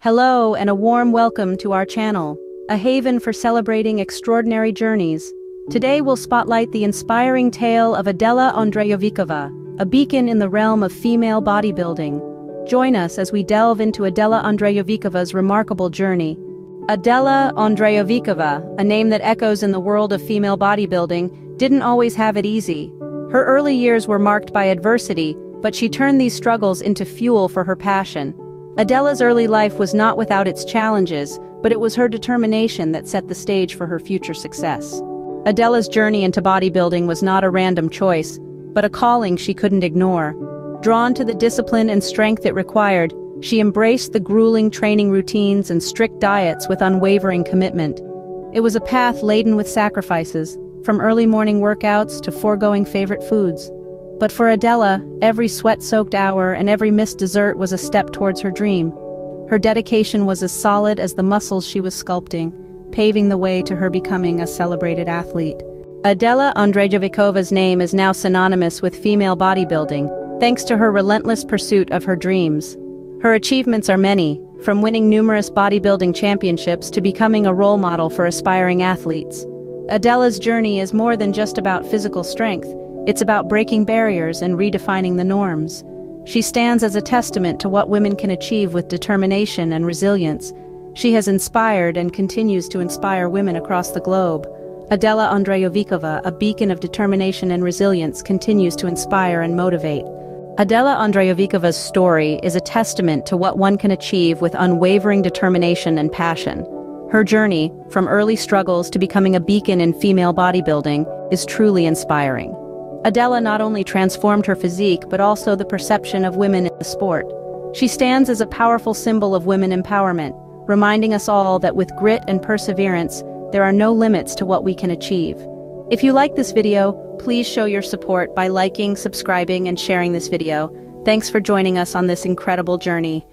Hello and a warm welcome to our channel, a haven for celebrating extraordinary journeys. Today we'll spotlight the inspiring tale of Adela Ondrejovicova, a beacon in the realm of female bodybuilding. Join us as we delve into Adela Ondrejovicova's remarkable journey. Adela Ondrejovicova, a name that echoes in the world of female bodybuilding, didn't always have it easy. Her early years were marked by adversity, but she turned these struggles into fuel for her passion. Adela's early life was not without its challenges, but it was her determination that set the stage for her future success. Adela's journey into bodybuilding was not a random choice, but a calling she couldn't ignore. Drawn to the discipline and strength it required, she embraced the grueling training routines and strict diets with unwavering commitment. It was a path laden with sacrifices, from early morning workouts to foregoing favorite foods. But for Adela, every sweat-soaked hour and every missed dessert was a step towards her dream. Her dedication was as solid as the muscles she was sculpting, paving the way to her becoming a celebrated athlete. Adela Ondrejovicova's name is now synonymous with female bodybuilding, thanks to her relentless pursuit of her dreams. Her achievements are many, from winning numerous bodybuilding championships to becoming a role model for aspiring athletes. Adela's journey is more than just about physical strength, it's about breaking barriers and redefining the norms. She stands as a testament to what women can achieve with determination and resilience. She has inspired and continues to inspire women across the globe. Adela Ondrejovicova, a beacon of determination and resilience, continues to inspire and motivate. Adela Ondrejovicova's story is a testament to what one can achieve with unwavering determination and passion. Her journey, from early struggles to becoming a beacon in female bodybuilding, is truly inspiring. Adela not only transformed her physique but also the perception of women in the sport. She stands as a powerful symbol of women empowerment, reminding us all that with grit and perseverance, there are no limits to what we can achieve. If you like this video, please show your support by liking, subscribing, and sharing this video. Thanks for joining us on this incredible journey.